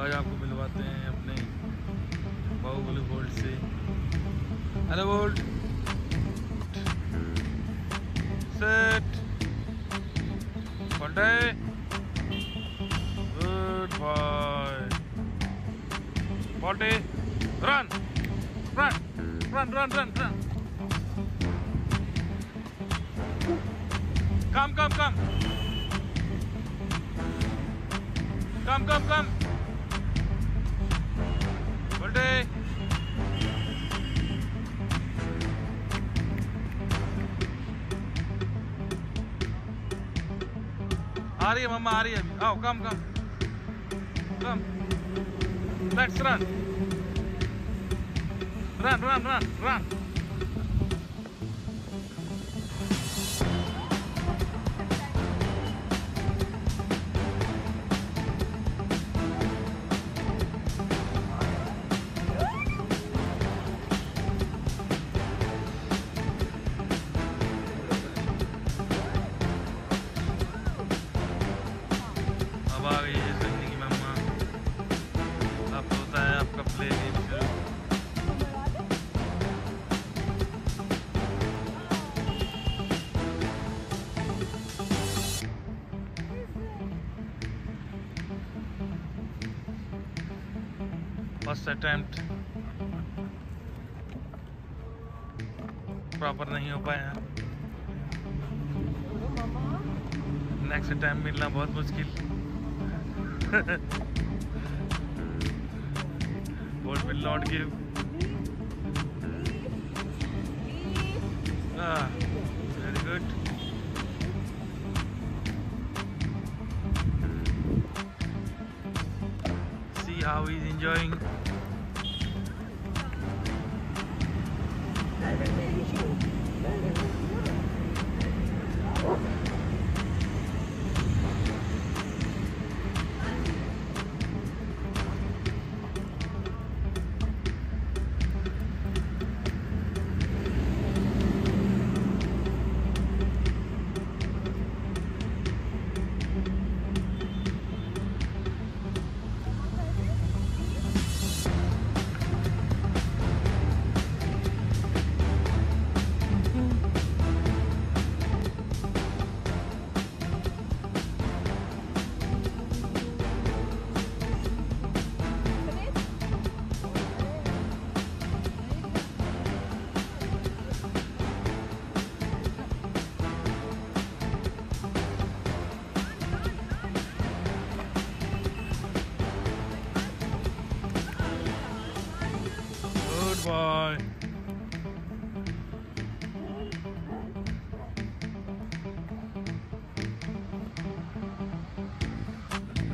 आज आपको मिलवाते हैं अपने बाहुबली बोल्ट से। हेलो बोल्ट सेट फंडे गुड बाय फंडे run run run run run run come come come come come come आ रही है मम्मा आ रही है अभी आओ come come come let's run run run run run first attempt proper नहीं हो पाया। नेक्स्ट टाइम मिलना बहुत मुश्किल। God will not give very good see how is enjoying I recommend.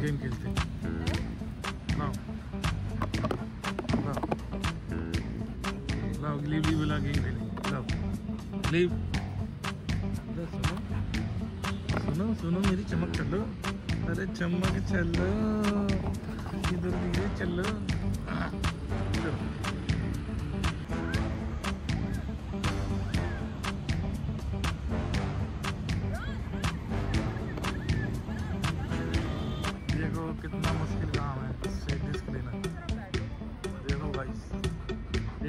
गेम खेलते हैं। लाओ लाओ लाओ लीव लीव बुला गेम खेलेंगे लाओ लीव इधर सुनो। सुनो सुनो, मेरी चमक चलो। अरे चमक चलो। इधर धीरे चलो। देखो कितना मुश्किल काम है इससे डिस्क लेना। देखो भाई,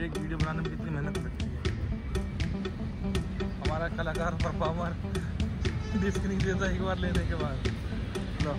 एक वीडियो बनाने में कितनी मेहनत लगती है। हमारा कलाकार परफॉर्मर डिस्क नहीं देता एक बार लेने के बाद। लो।